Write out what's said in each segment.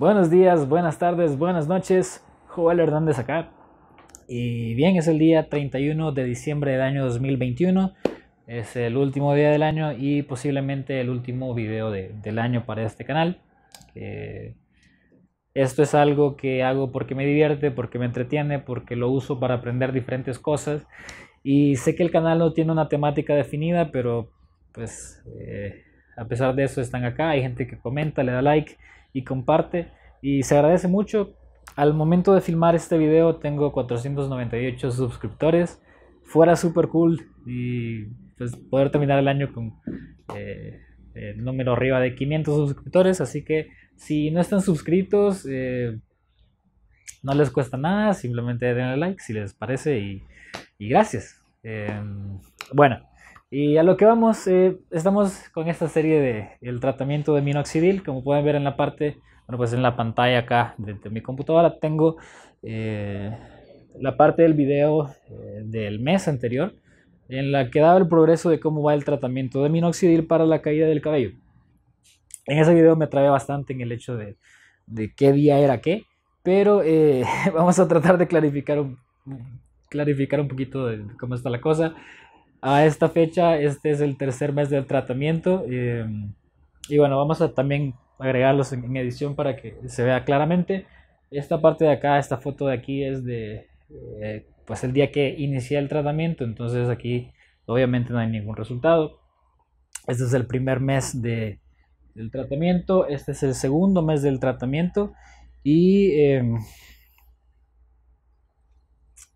Buenos días, buenas tardes, buenas noches. Joel Hernández acá. Y bien, es el día 31 de diciembre del año 2021. Es el último día del año y posiblemente el último video del año para este canal. esto es algo que hago porque me divierte, porque me entretiene, porque lo uso para aprender diferentes cosas. Y sé que el canal no tiene una temática definida, pero pues eh, a pesar de eso están acá. Hay gente que comenta, le da like y comparte y se agradece mucho. Al momento de filmar este video tengo 498 suscriptores. Fuera super cool y pues poder terminar el año con eh, el número arriba de 500 suscriptores. Así que si no están suscritos, eh, no les cuesta nada. Simplemente denle like si les parece y, y gracias. Em, bueno, y a lo que vamos, eh, estamos con esta serie de el tratamiento de minoxidil, como pueden ver en la parte, bueno, pues en la pantalla acá de, mi computadora tengo eh, la parte del video eh, del mes anterior, en la que daba el progreso de cómo va el tratamiento de minoxidil para la caída del cabello. En ese video me trae bastante en el hecho de, de qué día era qué, pero vamos a tratar de clarificar un, clarificar un poquito de cómo está la cosa a esta fecha, este es el tercer mes del tratamiento. Eh, y bueno, vamos a también agregarlos en, edición para que se vea claramente. Esta parte de acá, esta foto de aquí es de eh, pues el día que inicié el tratamiento. Entonces aquí obviamente no hay ningún resultado. Este es el primer mes de, del tratamiento. Este es el segundo mes del tratamiento. Y em,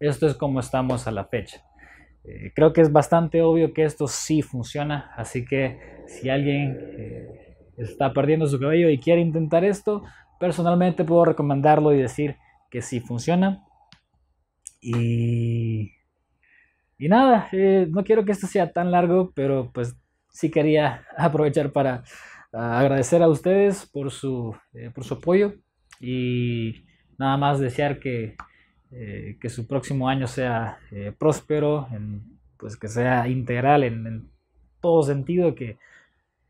esto es como estamos a la fecha. Eh, creo que es bastante obvio que esto sí funciona, así que si alguien eh, está perdiendo su cabello y quiere intentar esto, personalmente puedo recomendarlo y decir que sí funciona. Y, y nada, eh, no quiero que esto sea tan largo, pero pues sí quería aprovechar para agradecer a ustedes por su, por su apoyo y nada más desear que eh, que su próximo año sea eh, próspero, pues que sea integral en, todo sentido, que,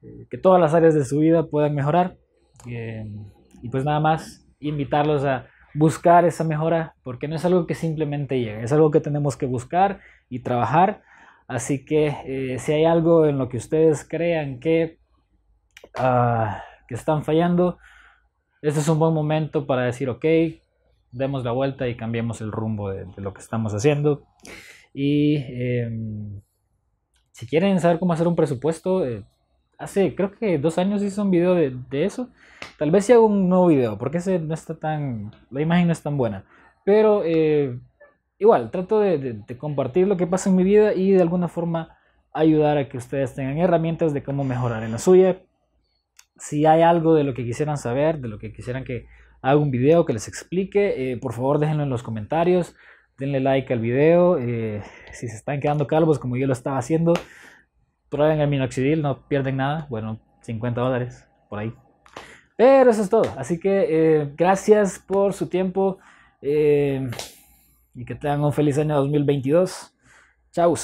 eh, que, todas las áreas de su vida puedan mejorar. y pues nada más invitarlos a buscar esa mejora, porque no es algo que simplemente llega, es algo que tenemos que buscar y trabajar. Así que si hay algo en lo que ustedes crean que, ah, que están fallando, este es un buen momento para decir, ok, demos la vuelta y cambiemos el rumbo de, lo que estamos haciendo. Y em, si quieren saber cómo hacer un presupuesto, eh, hace creo que dos años hice un video de, eso. Tal vez si hago un nuevo video, porque ese no está tan, la imagen no es tan buena. Pero eh, igual, trato de, compartir lo que pasa en mi vida y de alguna forma ayudar a que ustedes tengan herramientas de cómo mejorar en la suya. Si hay algo de lo que quisieran saber, de lo que quisieran que hago un video que les explique, eh, por favor déjenlo en los comentarios, denle like al video, eh, si se están quedando calvos como yo lo estaba haciendo, prueben el minoxidil, no pierden nada, bueno, 50 dólares por ahí. Pero eso es todo, así que eh, gracias por su tiempo y que tengan un feliz año 2022. Chau.